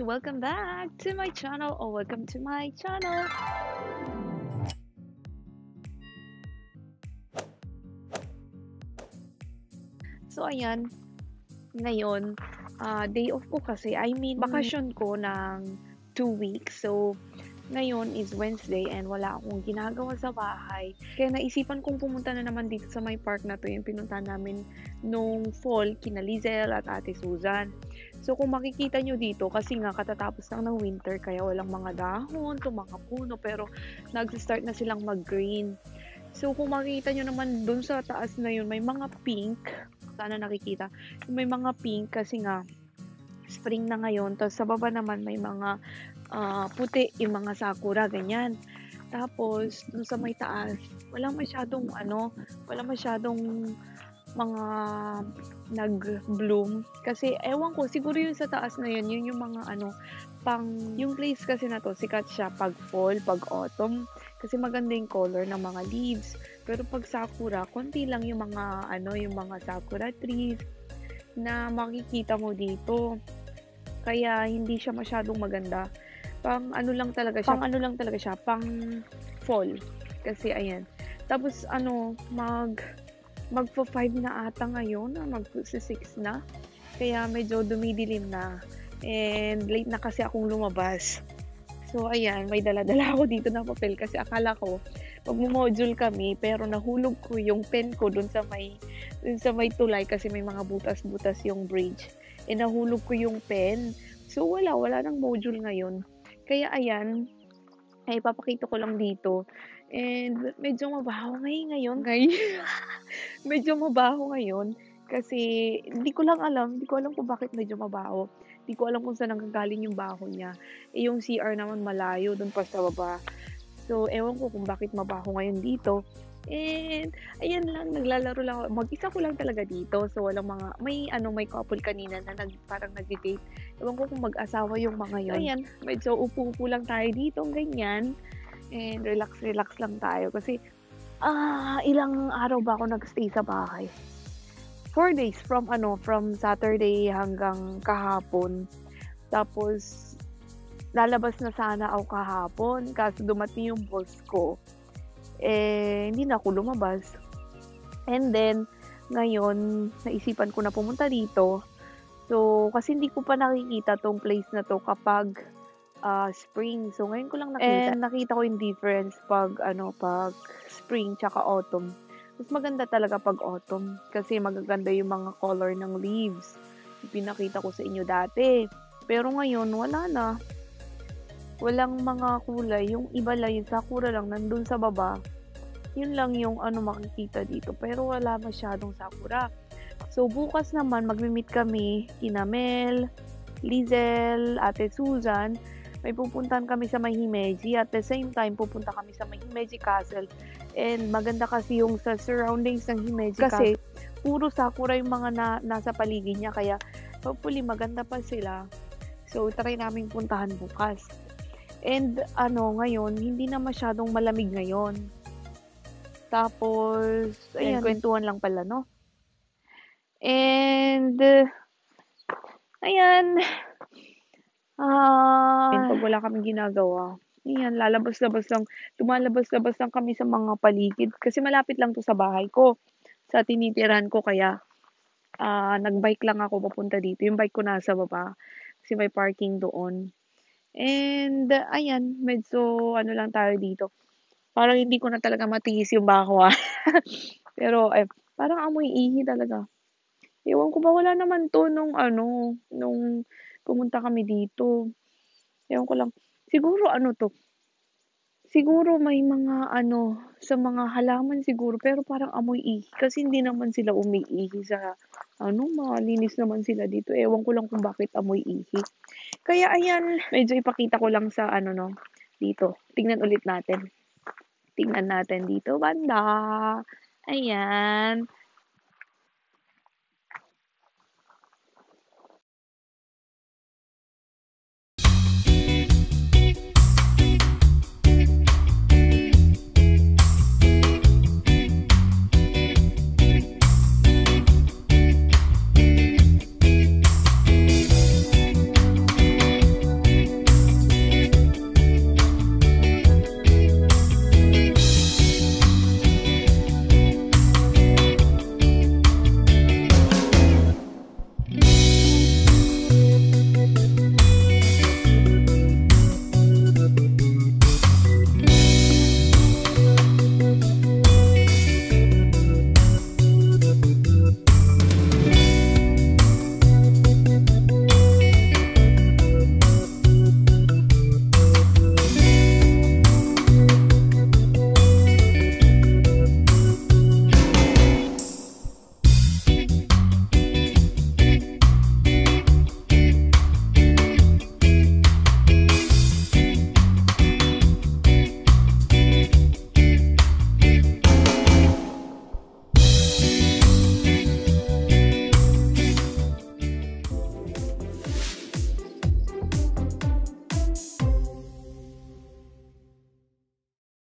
Welcome back to my channel or welcome to my channel. So, ayan. Ngayon, ah, day off ko kasi. I mean, bakasyon ko ng 2 weeks. So, ngayon is Wednesday and wala akong ginagawa sa bahay. Kaya naisipan kong pumunta na naman dito sa may park na to, yung pinunta namin nung fall, kina Lizel at Ate Susan. So, kung makikita nyo dito, kasi nga katatapos lang ng winter, kaya walang mga dahon, to mga puno, pero nag-start na silang mag-green. So, kung makikita nyo naman dun sa taas na yun, may mga pink. Sana nakikita. May mga pink kasi nga, spring na ngayon. Tapos sa baba naman may mga ah, puti, yung mga sakura, ganyan. Tapos, dun sa may taas, wala masyadong ano, wala masyadong mga nag-bloom. Kasi, ewan ko, siguro yung sa taas na yun, yun yung mga ano, pang, yung place kasi na to, sikat siya pag fall, pag autumn. Kasi maganda yung color ng mga leaves. Pero pag sakura, konti lang yung mga, ano, yung mga sakura trees na makikita mo dito. Kaya, hindi siya masyadong maganda. Pang ano lang talaga siya, pang ano lang talaga siya, pang fall. Kasi, ayan. Tapos, ano, mag, magpo 5 na ata ngayon, magpo 6 na. Kaya medyo dumidilim na. And late na kasi akong lumabas. So, ayan, may dala-dala ako dito na papel kasi akala ko, magmo-module kami, pero nahulog ko yung pen ko dun sa may, dun sa may tulay kasi may mga butas-butas yung bridge. E nahulog ko yung pen. So, wala, wala nang module ngayon. Kaya, ayan, ay ipapakita ko lang dito. And medyo mabaho ngayon ngayon. Ngayon. medyo mabaho ngayon. Kasi hindi ko lang alam, hindi ko alam kung bakit medyo mabaho. Hindi ko alam kung saan nanggagaling yung baho niya. Eh, yung CR naman malayo, dun pa sa baba. So, ewan ko kung bakit mabaho ngayon dito. And, ayan lang, naglalaro lang ako. Mag-isa ko lang talaga dito. So, walang mga, may, ano, may couple kanina na nag, parang nag-date. Ewan ko kung mag-asawa yung mga yon. So, ayan, medyo upo-upo lang tayo dito, ganyan. And, relax-relax lang tayo. Kasi, ah, ilang araw ba ako nag-stay sa bahay? Four days from, ano, from Saturday hanggang kahapon. Tapos, lalabas na sana ako kahapon. Kaso dumating yung boss ko eh, hindi na ako lumabas. And then, ngayon, naisipan ko na pumunta dito. So, kasi hindi ko pa nakikita tong place na to kapag uh, spring. So, ngayon ko lang nakita. And nakita ko yung difference pag, ano, pag spring tsaka autumn. Mas maganda talaga pag autumn. Kasi magaganda yung mga color ng leaves. Pinakita ko sa inyo dati. Pero ngayon, wala na walang mga kulay. Yung iba lang, yung sakura lang, nandun sa baba. Yun lang yung ano makikita dito. Pero wala masyadong sakura. So, bukas naman, magmi-meet kami, kina Mel, Lizel, Ate Susan. May pupuntahan kami sa Mahimeji. At the same time, pupunta kami sa Mahimeji Castle. And maganda kasi yung sa surroundings ng Himeji Castle. Kasi, puro sakura yung mga na, nasa paligid niya. Kaya, hopefully, maganda pa sila. So, try namin puntahan bukas. And ano, ngayon, hindi na masyadong malamig ngayon. Tapos, ayan, kwentuhan lang pala, no? And, ayan, ah, uh, pag wala kaming ginagawa, ayan, lalabas-labas lang, tumalabas-labas lang kami sa mga paligid. Kasi malapit lang to sa bahay ko, sa tinitiran ko, kaya, uh, nagbike lang ako papunta dito. Yung bike ko nasa baba, kasi may parking doon. And, ayan, medyo ano lang tayo dito. Parang hindi ko na talaga matiis yung baho ah. Pero, eh, parang amoy ihi talaga. Ewan ko ba, wala naman to nung ano, nung pumunta kami dito. Ewan ko lang. Siguro ano to, Siguro may mga ano, sa mga halaman siguro, pero parang amoy ihi. Kasi hindi naman sila umiihi sa, ano, malinis naman sila dito. Ewan ko lang kung bakit amoy ihi. Kaya ayan, medyo ipakita ko lang sa ano no, dito. Tingnan ulit natin. Tingnan natin dito, banda. Ayan.